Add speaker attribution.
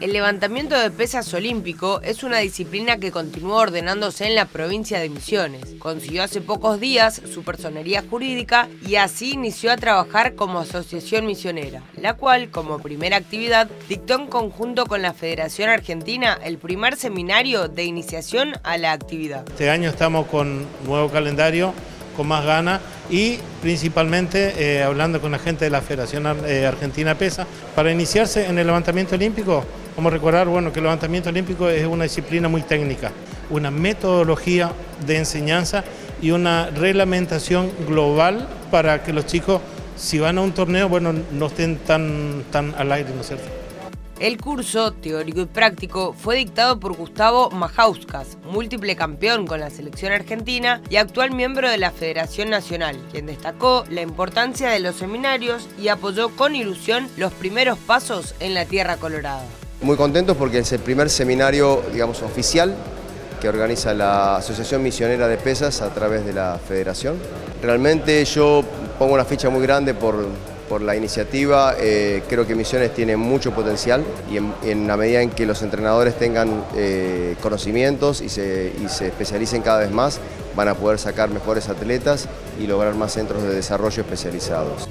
Speaker 1: El levantamiento de pesas olímpico es una disciplina que continúa ordenándose en la provincia de Misiones. Consiguió hace pocos días su personería jurídica y así inició a trabajar como asociación misionera, la cual, como primera actividad, dictó en conjunto con la Federación Argentina el primer seminario de iniciación a la actividad.
Speaker 2: Este año estamos con nuevo calendario con más ganas y principalmente eh, hablando con la gente de la Federación eh, Argentina Pesa. Para iniciarse en el levantamiento olímpico, vamos a recordar bueno, que el levantamiento olímpico es una disciplina muy técnica, una metodología de enseñanza y una reglamentación global para que los chicos, si van a un torneo, bueno, no estén tan, tan al aire, ¿no es cierto?
Speaker 1: El curso, teórico y práctico, fue dictado por Gustavo Majauskas, múltiple campeón con la selección argentina y actual miembro de la Federación Nacional, quien destacó la importancia de los seminarios y apoyó con ilusión los primeros pasos en la Tierra Colorada.
Speaker 3: Muy contentos porque es el primer seminario, digamos, oficial que organiza la Asociación Misionera de Pesas a través de la Federación. Realmente yo pongo una ficha muy grande por por la iniciativa. Eh, creo que Misiones tiene mucho potencial y en, la medida en que los entrenadores tengan eh, conocimientos y se, y se especialicen cada vez más, van a poder sacar mejores atletas y lograr más centros de desarrollo especializados.